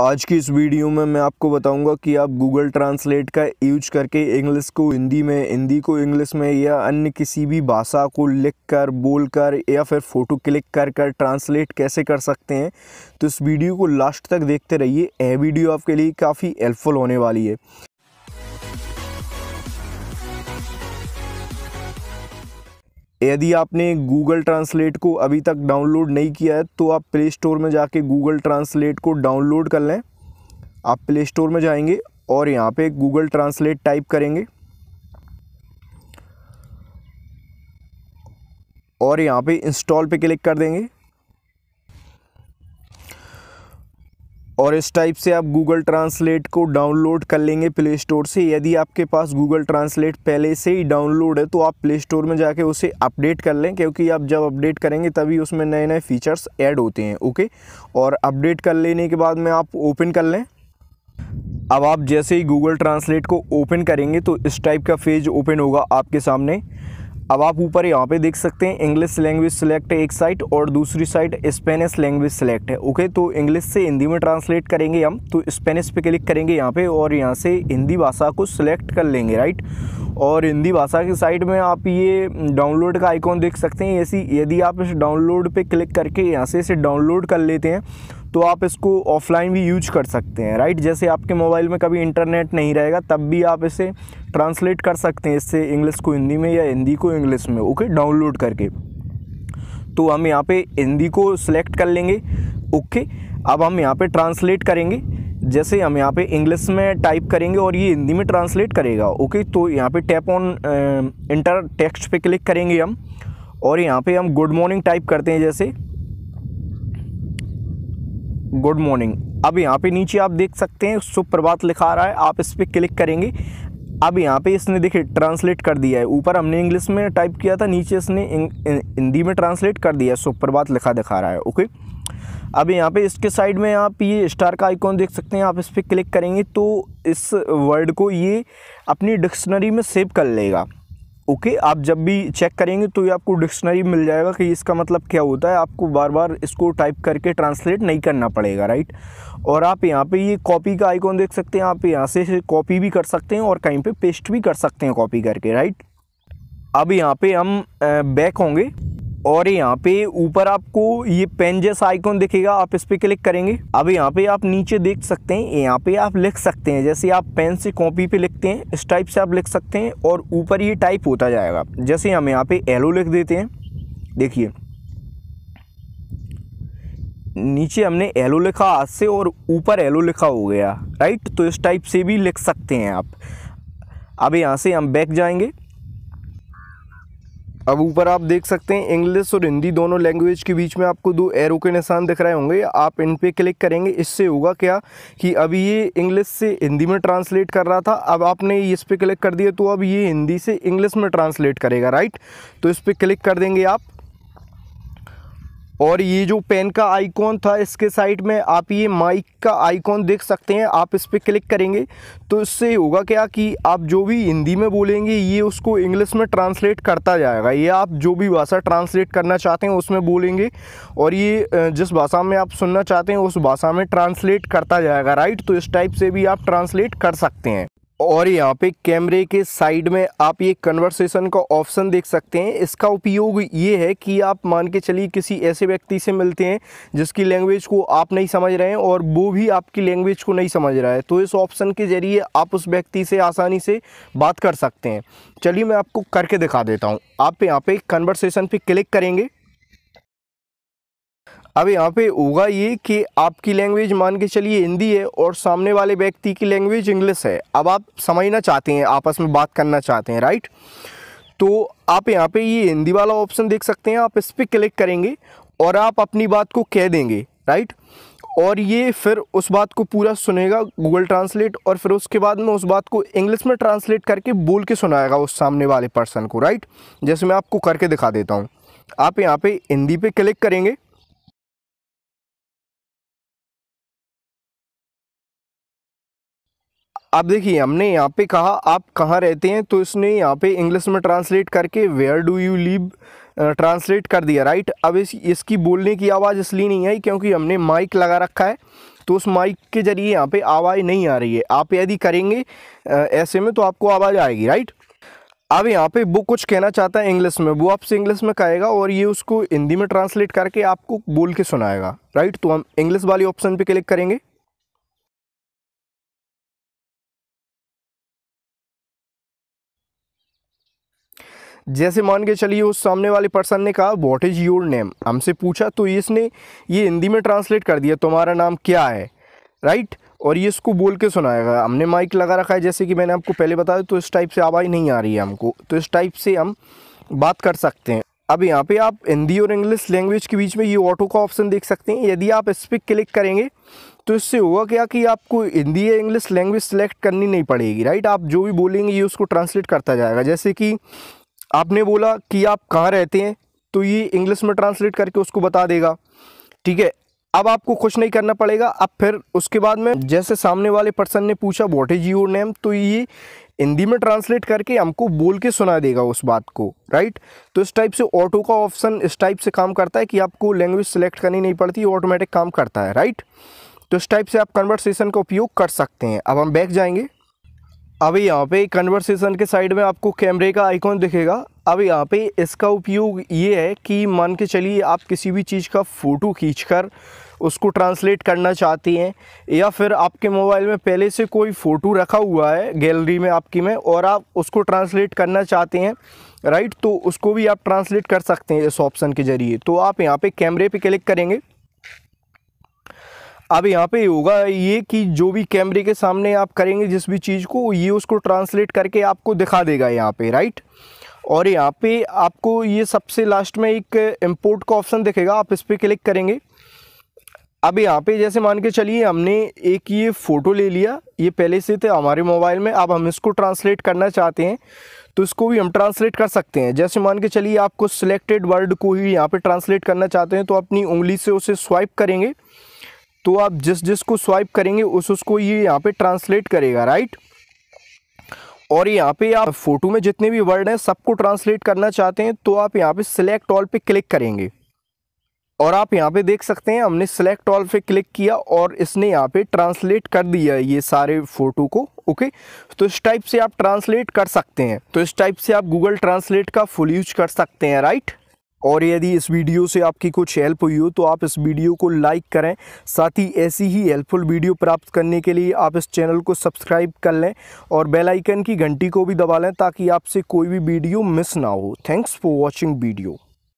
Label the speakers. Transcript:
Speaker 1: आज की इस वीडियो में मैं आपको बताऊँगा कि आप गूगल ट्रांसलेट का यूज़ करके इंग्लिश को हिंदी में, हिंदी को इंग्लिश में या अन्य किसी भी भाषा को लिख कर बोल कर या फिर फ़ोटो क्लिक कर कर ट्रांसलेट कैसे कर सकते हैं तो इस वीडियो को लास्ट तक देखते रहिए। यह वीडियो आपके लिए काफ़ी हेल्पफुल होने वाली है। यदि आपने गूगल ट्रांसलेट को अभी तक डाउनलोड नहीं किया है तो आप प्ले स्टोर में जाके गूगल ट्रांसलेट को डाउनलोड कर लें। आप प्ले स्टोर में जाएँगे और यहाँ पे गूगल ट्रांसलेट टाइप करेंगे। और यहाँ पे इंस्टॉल पे क्लिक कर देंगे। और इस टाइप से आप गूगल ट्रांसलेट को डाउनलोड कर लेंगे प्ले स्टोर से। यदि आपके पास गूगल ट्रांसलेट पहले से ही डाउनलोड है तो आप प्ले स्टोर में जाके उसे अपडेट कर लें, क्योंकि आप जब अपडेट करेंगे, तभी उसमें नए नए फीचर्स ऐड होते हैं ओके और अपडेट कर लेने के बाद में आप ओपन कर लें। अब आप जैसे ही गूगल ट्रांसलेट को ओपन करेंगे तो इस टाइप का पेज ओपन होगा आपके सामने। अब आप ऊपर यहाँ पे देख सकते हैं इंग्लिश लैंग्वेज सेलेक्ट है एक साइड और दूसरी साइड स्पेनिश लैंग्वेज सेलेक्ट है। ओके तो इंग्लिश से हिंदी में ट्रांसलेट करेंगे हम तो स्पेनिश पे क्लिक करेंगे यहाँ पे और यहाँ से हिंदी भाषा को सिलेक्ट कर लेंगे राइट और हिंदी भाषा की साइड में आप ये डाउनलोड का आइकॉन देख सकते हैं। ऐसी यदि आप इस डाउनलोड पे क्लिक करके यहाँ से इसे डाउनलोड कर लेते हैं तो आप इसको ऑफलाइन भी यूज़ कर सकते हैं, राइट? जैसे आपके मोबाइल में कभी इंटरनेट नहीं रहेगा, तब भी आप इसे ट्रांसलेट कर सकते हैं, इससे इंग्लिश को हिंदी में या हिंदी को इंग्लिश में, ओके? डाउनलोड करके। तो हम यहाँ पे हिंदी को सिलेक्ट कर लेंगे, ओके? अब हम यहाँ पे ट्रांसलेट करेंगे। जैसे हम यहाँ पे इंग्लिश में टाइप करेंगे और ये हिंदी में ट्रांसलेट करेगा ओके तो यहाँ पे टैप ऑन इंटर टेक्स्ट पे क्लिक करेंगे हम और यहाँ पे हम गुड मॉर्निंग टाइप करते हैं जैसे। गुड मॉर्निंग अब यहाँ पे नीचे आप देख सकते हैं, सुप्रभात लिखा रहा है, आप इस पर क्लिक करेंगे। अब यहाँ पे इसने देखिए ट्रांसलेट कर दिया है। ऊपर हमने इंग्लिश में टाइप किया था, नीचे इसने हिंदी में ट्रांसलेट कर दिया है, सुप्रभात लिखा दिखा रहा है ओके अब यहाँ पे इसके साइड में आप ये स्टार का आइकॉन देख सकते हैं, आप इस पर क्लिक करेंगे तो इस वर्ड को ये अपनी डिक्शनरी में सेव कर लेगा। ओके आप जब भी चेक करेंगे तो ये आपको डिक्शनरी मिल जाएगा कि इसका मतलब क्या होता है। आपको बार बार इसको टाइप करके ट्रांसलेट नहीं करना पड़ेगा राइट और आप यहाँ पे ये कॉपी का आइकॉन देख सकते हैं, आप यहाँ से कॉपी भी कर सकते हैं और कहीं पे पेस्ट भी कर सकते हैं कॉपी करके राइट अब यहाँ पे हम बैक होंगे। और यहाँ पे ऊपर आपको ये पेन जैसा आइकॉन दिखेगा, आप इस पर क्लिक करेंगे। अब यहाँ पे आप नीचे देख सकते हैं, यहाँ पे आप लिख सकते हैं, जैसे आप पेन से कॉपी पे लिखते हैं, इस टाइप से आप लिख सकते हैं और ऊपर ये टाइप होता जाएगा। जैसे हम यहाँ पे एलो लिख देते हैं, देखिए। नीचे हमने एलो लिखा हाथ से और ऊपर एलो लिखा हो गया राइट तो इस टाइप से भी लिख सकते हैं आप। अब यहाँ से हम बैक जाएँगे। अब ऊपर आप देख सकते हैं इंग्लिश और हिंदी दोनों लैंग्वेज के बीच में आपको दो एरो के निशान दिख रहे होंगे। आप इन पे क्लिक करेंगे, इससे होगा क्या कि अभी ये इंग्लिश से हिंदी में ट्रांसलेट कर रहा था। अब आपने इस पर क्लिक कर दिया तो अब ये हिंदी से इंग्लिश में ट्रांसलेट करेगा राइट तो इस पर क्लिक कर देंगे आप। और ये जो पेन का आइकॉन था इसके साइड में आप ये माइक का आइकॉन देख सकते हैं, आप इस पर क्लिक करेंगे तो इससे होगा क्या कि आप जो भी हिंदी में बोलेंगे, ये उसको इंग्लिश में ट्रांसलेट करता जाएगा। ये आप जो भी भाषा ट्रांसलेट करना चाहते हैं, उसमें बोलेंगे और ये जिस भाषा में आप सुनना चाहते हैं, उस भाषा में ट्रांसलेट करता जाएगा। राइट तो इस टाइप से भी आप ट्रांसलेट कर सकते हैं। और यहाँ पे कैमरे के साइड में आप ये कन्वर्सेशन का ऑप्शन देख सकते हैं। इसका उपयोग ये है कि आप मान के चलिए किसी ऐसे व्यक्ति से मिलते हैं, जिसकी लैंग्वेज को आप नहीं समझ रहे हैं और वो भी आपकी लैंग्वेज को नहीं समझ रहा है। तो इस ऑप्शन के ज़रिए आप उस व्यक्ति से आसानी से बात कर सकते हैं। चलिए मैं आपको करके दिखा देता हूँ। आप यहाँ पे कन्वर्सेशन पर क्लिक करेंगे। अब यहाँ पे होगा ये कि आपकी लैंग्वेज मान के चलिए हिंदी है और सामने वाले व्यक्ति की लैंग्वेज इंग्लिश है। अब आप समझना चाहते हैं, आपस में बात करना चाहते हैं राइट तो आप यहाँ पे ये हिंदी वाला ऑप्शन देख सकते हैं, आप इस पर क्लिक करेंगे और आप अपनी बात को कह देंगे राइट और ये फिर उस बात को पूरा सुनेगा गूगल ट्रांसलेट और फिर उसके बाद में उस बात को इंग्लिश में ट्रांसलेट करके बोल के सुनाएगा उस सामने वाले पर्सन को राइट जैसे मैं आपको करके दिखा देता हूँ। आप यहाँ पे हिंदी पे क्लिक करेंगे अब देखिए, हमने यहाँ पे कहा, आप कहाँ रहते हैं? तो इसने यहाँ पे इंग्लिश में ट्रांसलेट करके where do you live translate कर दिया राइट अब इस, इसकी बोलने की आवाज़ इसलिए नहीं आई क्योंकि हमने माइक लगा रखा है तो उस माइक के ज़रिए यहाँ पे आवाज़ नहीं आ रही है। आप यदि करेंगे ऐसे में तो आपको आवाज़ आएगी राइट अब यहाँ पे वो कुछ कहना चाहता है इंग्लिश में, वो आपसे इंग्लिश में कहेगा और ये उसको हिंदी में ट्रांसलेट करके आपको बोल के सुनाएगा राइट तो हम इंग्लिश वाली ऑप्शन पे क्लिक करेंगे। जैसे मान के चलिए उस सामने वाले पर्सन ने कहा वॉट इज़ योर नेम हमसे पूछा तो इसने ये हिंदी में ट्रांसलेट कर दिया, तुम्हारा नाम क्या है? राइट और ये इसको बोल के सुनाएगा। हमने माइक लगा रखा है, जैसे कि मैंने आपको पहले बताया तो इस टाइप से आवाज़ नहीं आ रही है हमको। तो इस टाइप से हम बात कर सकते हैं। अब यहाँ पे आप हिंदी और इंग्लिश लैंग्वेज के बीच में ये ऑटो का ऑप्शन देख सकते हैं। यदि आप इस पर क्लिक करेंगे तो इससे होगा क्या कि आपको हिंदी या इंग्लिश लैंग्वेज सेलेक्ट करनी नहीं पड़ेगी। राइट आप जो भी बोलेंगे, ये उसको ट्रांसलेट करता जाएगा। जैसे कि आपने बोला कि आप कहाँ रहते हैं तो ये इंग्लिश में ट्रांसलेट करके उसको बता देगा। ठीक है, अब आपको कुछ नहीं करना पड़ेगा। अब फिर उसके बाद में जैसे सामने वाले पर्सन ने पूछा वॉट इज़ योर नेम तो ये हिंदी में ट्रांसलेट करके हमको बोल के सुना देगा उस बात को राइट तो इस टाइप से ऑटो का ऑप्शन इस टाइप से काम करता है कि आपको लैंग्वेज सेलेक्ट करनी नहीं पड़ती ऑटोमेटिक काम करता है राइट तो इस टाइप से आप कन्वर्सेशन का उपयोग कर सकते हैं। अब हम बैक जाएँगे। अभी यहाँ पे कन्वर्सेशन के साइड में आपको कैमरे का आइकॉन दिखेगा। अब यहाँ पे इसका उपयोग ये है कि मान के चलिए आप किसी भी चीज़ का फ़ोटो खींचकर उसको ट्रांसलेट करना चाहती हैं, या फिर आपके मोबाइल में पहले से कोई फ़ोटो रखा हुआ है गैलरी में आपकी में और आप उसको ट्रांसलेट करना चाहते हैं राइट तो उसको भी आप ट्रांसलेट कर सकते हैं इस ऑप्शन के ज़रिए। तो आप यहाँ पे कैमरे पे क्लिक करेंगे। अब यहाँ पे होगा ये कि जो भी कैमरे के सामने आप करेंगे जिस भी चीज़ को, ये उसको ट्रांसलेट करके आपको दिखा देगा यहाँ पे राइट और यहाँ पे आपको ये सबसे लास्ट में एक इम्पोर्ट का ऑप्शन दिखेगा, आप इस पर क्लिक करेंगे। अब यहाँ पे जैसे मान के चलिए, हमने एक ये फ़ोटो ले लिया, ये पहले से थे हमारे मोबाइल में, अब हम इसको ट्रांसलेट करना चाहते हैं तो इसको भी हम ट्रांसलेट कर सकते हैं। जैसे मान के चलिए, आपको सिलेक्टेड वर्ड को ही यहाँ पे ट्रांसलेट करना चाहते हैं तो अपनी उंगली से उसे स्वाइप करेंगे। तो आप जिस जिस को स्वाइप करेंगे, उस उसको ये यहाँ पे ट्रांसलेट करेगा राइट और यहाँ पे आप फ़ोटो में जितने भी वर्ड हैं, सबको ट्रांसलेट करना चाहते हैं तो आप यहाँ पे सिलेक्ट ऑल पे क्लिक करेंगे। और आप यहाँ पे देख सकते हैं, हमने सिलेक्ट ऑल पे क्लिक किया और इसने यहाँ पे ट्रांसलेट कर दिया ये सारे फ़ोटो को ओके तो इस टाइप से आप ट्रांसलेट कर सकते हैं। तो इस टाइप से आप गूगल ट्रांसलेट का फुल यूज़ कर सकते हैं राइट और यदि इस वीडियो से आपकी कुछ हेल्प हुई हो तो आप इस वीडियो को लाइक करें। साथ ही ऐसी ही हेल्पफुल वीडियो प्राप्त करने के लिए आप इस चैनल को सब्सक्राइब कर लें और बेल आइकन की घंटी को भी दबा लें ताकि आपसे कोई भी वीडियो मिस ना हो। Thanks for watching video